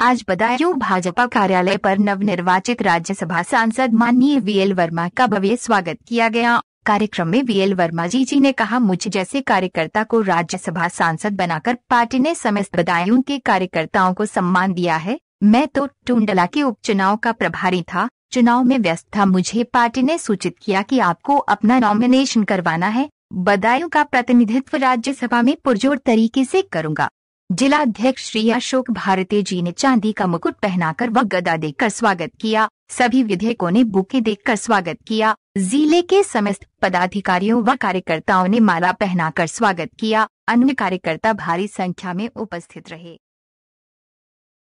आज बदायूं भाजपा कार्यालय पर नवनिर्वाचित राज्यसभा सांसद माननीय वी एल वर्मा का भव्य स्वागत किया गया। कार्यक्रम में वी एल वर्मा जी जी ने कहा, मुझ जैसे कार्यकर्ता को राज्यसभा सांसद बनाकर पार्टी ने समस्त बदायूं के कार्यकर्ताओं को सम्मान दिया है। मैं तो टूंडला के उपचुनाव का प्रभारी था। चुनाव में व्यस्त था। मुझे पार्टी ने सूचित किया कि आपको अपना नॉमिनेशन करवाना है। बदायूं का प्रतिनिधित्व राज्यसभा में पुरजोर तरीके से करूँगा। जिला अध्यक्ष श्री अशोक भारती जी ने चांदी का मुकुट पहनाकर व गदा देकर स्वागत किया। सभी विधेयकों ने बुके देकर स्वागत किया। ज़िले के समस्त पदाधिकारियों व कार्यकर्ताओं ने माला पहनाकर स्वागत किया। अन्य कार्यकर्ता भारी संख्या में उपस्थित रहे।